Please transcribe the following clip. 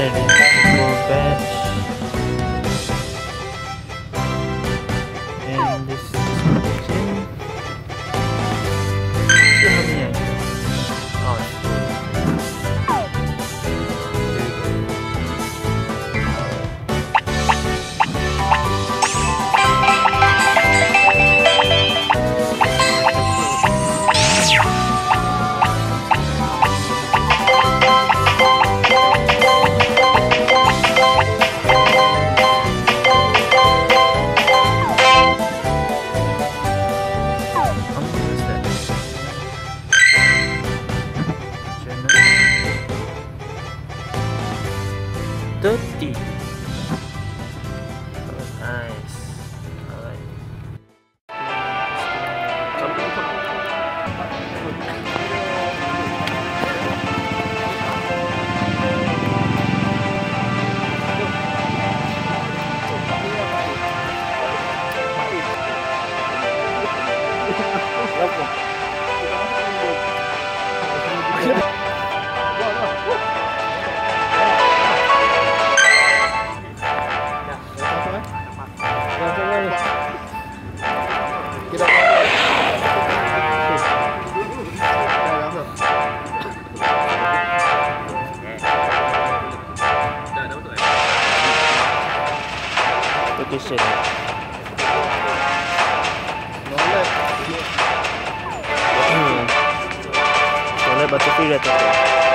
谢谢您。60 2 किस से छोले बच्चे रहते